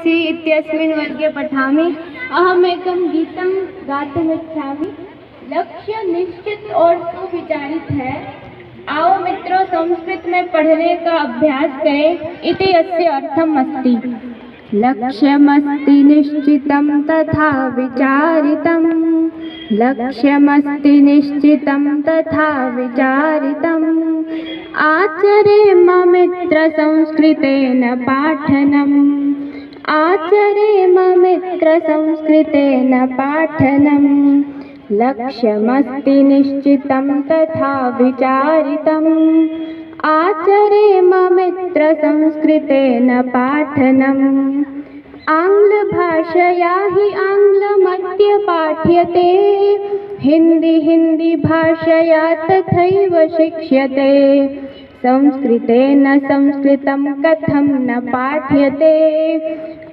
C वर्गे पठामि। अहमेकं गीतं गातुमिच्छामि लक्ष्य निश्चित और सुविचारित है। आओ मित्रों, संस्कृत में पढ़ने का अभ्यास करें। इति अस्य अर्थम् अस्ति लक्ष्यमस्ति निश्चितं तथा विचारितं। लक्ष्यमस्ति निश्चितं तथा विचारितम् आचरेम मित्रसंस्कृतेन पाठनम्। आचरेम मित्रसंस्कृतेन पाठनम्। लक्ष्यमस्ति निश्चितं तथा विचारितम्। आचरेम मित्रसंस्कृतेन पाठनम्। आङ्ग्लभाषया हि आङ्ग्लमद्य पाठ्यते। हिन्दी हिन्दीभाषया तथैव शिक्ष्यते। संस्कृतेन संस्कृतं कथं न पाठ्यते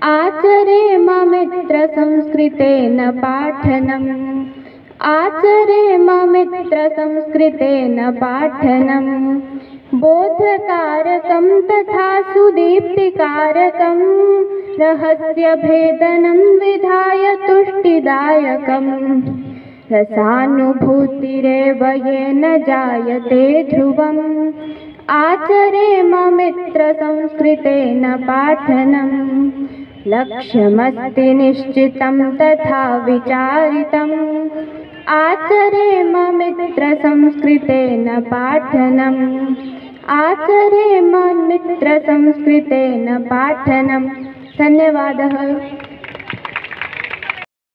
आचरेम मित्रसंस्कृतेन पाठनम् आचरेम मित्रसंस्कृतेन पाठनम् बोधकारकं तथा सुदीप्तिकारकं रहस्यभेदनं विधाय तुष्टिदायकम् रसानुभूतिरेव येन जायते ध्रुवम् आचरेम मित्रसंस्कृतेन पाठनम् लक्ष्यमस्ति निश्चितं तथा विचारितम्। आचरेम मित्रसंस्कृतेन पाठनम्। आचरेम मित्रसंस्कृतेन पाठनम्। धन्यवादः